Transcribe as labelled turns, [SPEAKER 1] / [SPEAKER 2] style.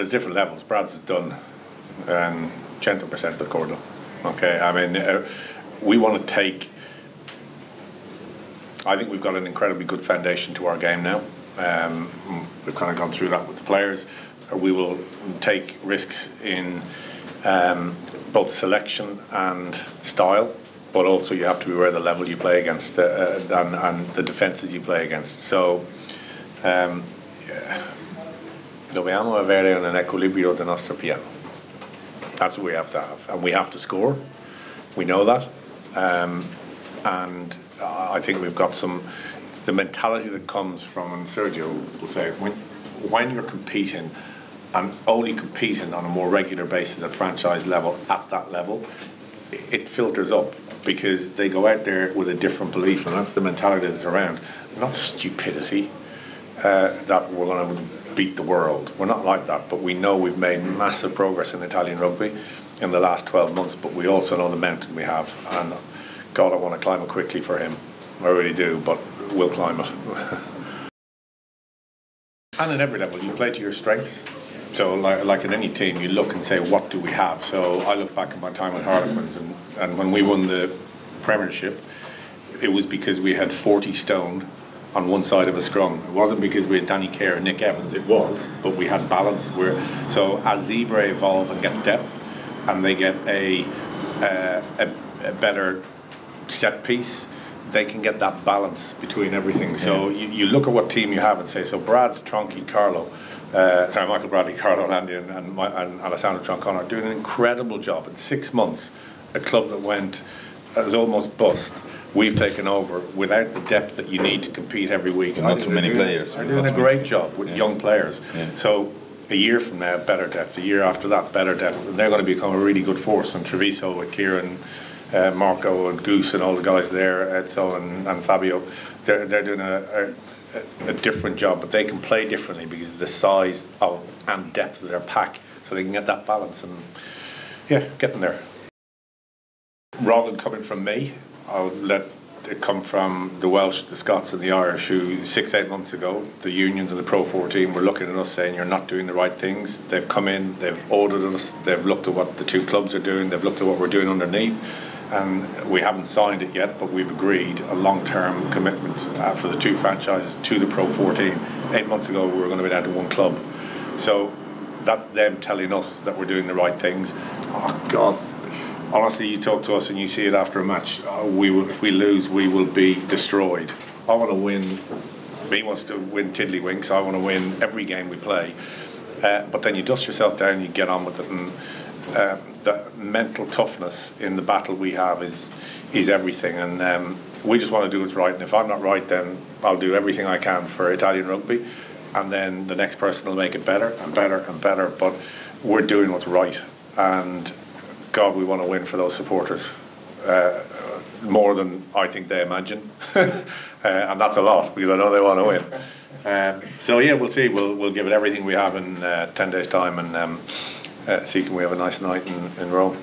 [SPEAKER 1] there's different levels. Brad's done um, 100% d'accordo. Okay, I mean, uh, we want to take. I think we've got an incredibly good foundation to our game now. Um, we've kind of gone through that with the players. We will take risks in um, both selection and style, but also you have to be aware of the level you play against uh and, and, the defences you play against. So, um, yeah. Dobbiamo avere un equilibrio del nostro piano. That's what we have to have, and we have to score. We know that, um, and I think we've got some. The mentality that comes from, and Sergio will say, when when you're competing and only competing on a more regular basis at franchise level at that level, it filters up because they go out there with a different belief, and that's the mentality that's around. Not stupidity uh, that we're going to beat the world. We're not like that, but we know we've made massive progress in Italian rugby in the last 12 months, but we also know the mountain we have, and God, I want to climb it quickly for him. I really do, but we'll climb it. and at every level, you play to your strengths. So, like, like in any team, you look and say, what do we have? So, I look back at my time with Harlequins, and, and when we won the Premiership, it was because we had 40 stone on one side of a scrum. It wasn't because we had Danny Care and Nick Evans, it was, but we had balance. We're, so, as Zebre evolve and get depth, and they get a, uh, a, a better set piece, they can get that balance between everything. So you, you look at what team you have and say, so Brad's, Tronky, Carlo, uh, sorry, Michael Bradley, Carlo Landi, and, and, and Alessandro Troncon are doing an incredible job. In six months, a club that went, that was almost bust, we've taken over without the depth that you need to compete every week.
[SPEAKER 2] Not too many players.
[SPEAKER 1] They're doing a great job with yeah. young players. Yeah. So a year from now, better depth. A year after that, better depth. And they're going to become a really good force. And Treviso with Kieran, uh, Marco, and Goose, and all the guys there, Edzo and, and Fabio, they're, they're doing a, a a, different job, but they can play differently because of the size of and depth of their pack, so they can get that balance and yeah, get them there. Rather than coming from me, I'll let it come from the Welsh, the Scots, and the Irish, who six, eight months ago, the unions and the Pro 14 were looking at us saying, You're not doing the right things. They've come in, they've audited us, they've looked at what the two clubs are doing, they've looked at what we're doing underneath and we haven't signed it yet, but we've agreed a long-term commitment uh, for the two franchises to the Pro 14. Eight months ago, we were going to be down to one club, so that's them telling us that we're doing the right things. Oh God, honestly, you talk to us and you see it after a match. Uh, we will, if we lose, we will be destroyed. I want to win. He wants to win tiddlywinks. I want to win every game we play. Uh, but then you dust yourself down, you get on with it, and uh, the mental toughness in the battle we have is is everything, and um, we just want to do what's right. And if I'm not right, then I'll do everything I can for Italian rugby, and then the next person will make it better and better and better. But we're doing what's right, and God, we want to win for those supporters. Uh, more than I think they imagine, uh, and that's a lot because I know they want to win. Um, so yeah, we'll see. We'll we'll give it everything we have in uh, ten days' time, and um, uh, see can we have a nice night in, in Rome.